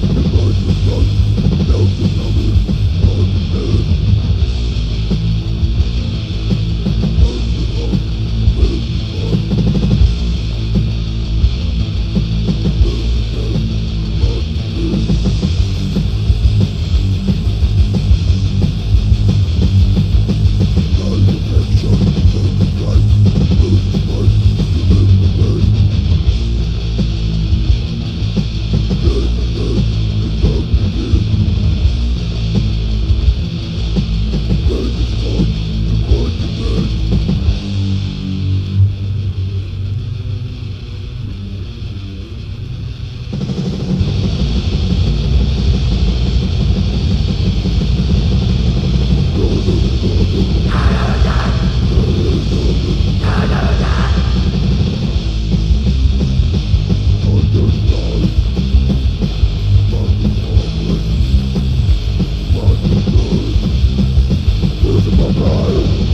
Run, run, run. Whoa.